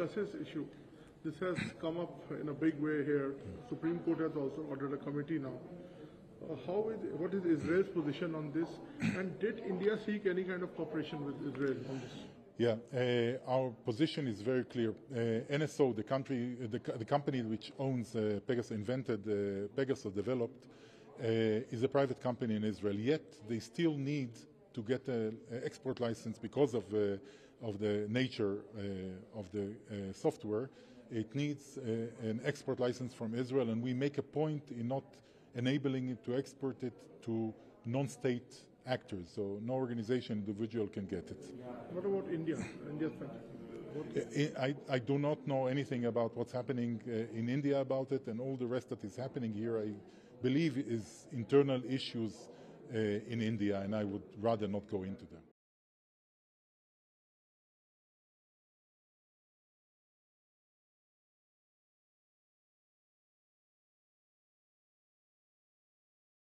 Justice issue. This has come up in a big way here. Supreme Court has also ordered a committee now. Uh, how is what is Israel's position on this? And did India seek any kind of cooperation with Israel on this? Yeah, uh, our position is very clear. Uh, NSO, the country, the, the company which owns uh, Pegasus, invented uh, Pegasus, developed, uh, is a private company in Israel. Yet they still need to get an export license because of uh, of the nature of the software. It needs an export license from Israel, and we make a point in not enabling it to export it to non-state actors. So no organization, individual can get it. What about India? India's I, I, do not know anything about what's happening uh, in India about it, and all the rest that is happening here, I believe, is internal issues uh, Uh, in India, and I would rather not go into them.